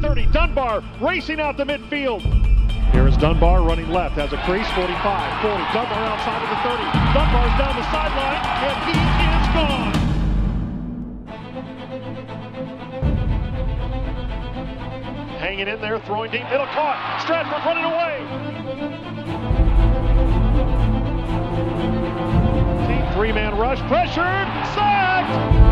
Dunbar racing out the midfield. Here is Dunbar running left, has a crease, 45, 40. Dunbar outside of the 30. Dunbar's down the sideline, and he is gone. Hanging in there, throwing deep, middle caught. Stradford running away. Three-man rush, pressured, sacked!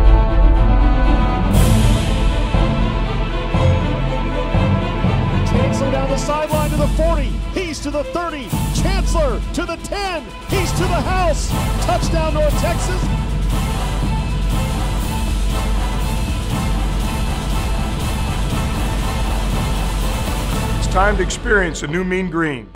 The sideline to the 40. He's to the 30. Chancellor to the 10. He's to the house. Touchdown, North Texas. It's time to experience a new Mean Green.